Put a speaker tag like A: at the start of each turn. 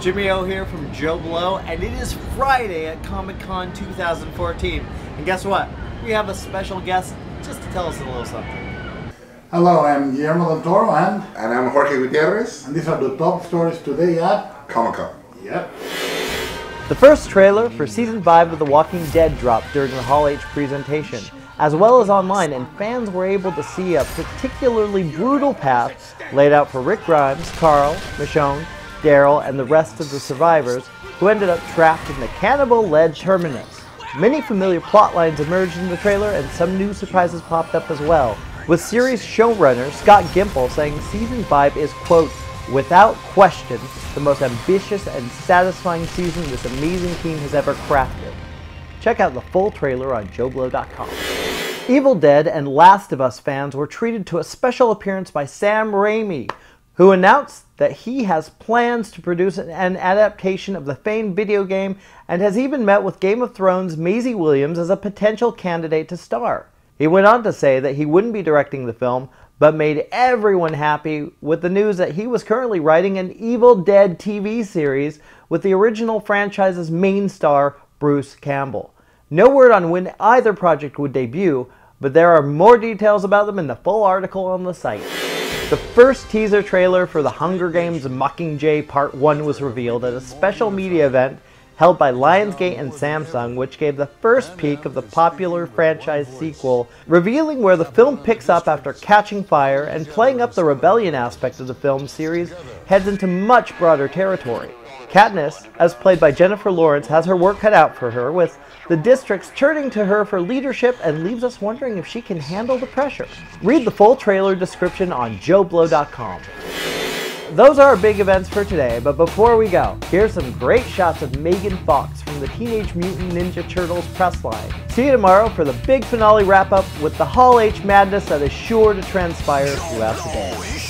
A: Jimmy O here from JoBlo, and it is Friday at Comic Con 2014. And guess what? We have a special guest just to tell us a little something.
B: Hello, I'm Guillermo del Toro, and,
C: And I'm Jorge Gutierrez,
B: and these are the top stories today at.
C: Comic Con.
B: Yep.
A: The first trailer for season 5 of The Walking Dead dropped during the Hall H presentation, as well as online, and fans were able to see a particularly brutal path laid out for Rick Grimes, Carl, Michonne, Daryl, and the rest of the survivors who ended up trapped in the cannibal-led terminus. Many familiar plot lines emerged in the trailer, and some new surprises popped up as well, with series showrunner Scott Gimple saying season 5 is, quote, without question, the most ambitious and satisfying season this amazing team has ever crafted. Check out the full trailer on JoBlo.com. Evil Dead and Last of Us fans were treated to a special appearance by Sam Raimi, who announced that he has plans to produce an adaptation of the famed video game and has even met with Game of Thrones Maisie Williams as a potential candidate to star. He went on to say that he wouldn't be directing the film, but made everyone happy with the news that he was currently writing an Evil Dead TV series with the original franchise's main star, Bruce Campbell. No word on when either project would debut, but there are more details about them in the full article on the site. The first teaser trailer for The Hunger Games Mockingjay Part 1 was revealed at a special media event held by Lionsgate and Samsung, which gave the first peek of the popular franchise sequel, revealing where the film picks up after catching fire and playing up the rebellion aspect of the film series heads into much broader territory. Katniss, as played by Jennifer Lawrence, has her work cut out for her, with the districts turning to her for leadership and leaves us wondering if she can handle the pressure. Read the full trailer description on joblo.com. Those are our big events for today, but before we go, here's some great shots of Megan Fox from the Teenage Mutant Ninja Turtles press line. See you tomorrow for the big finale wrap up with the Hall H madness that is sure to transpire throughout the day.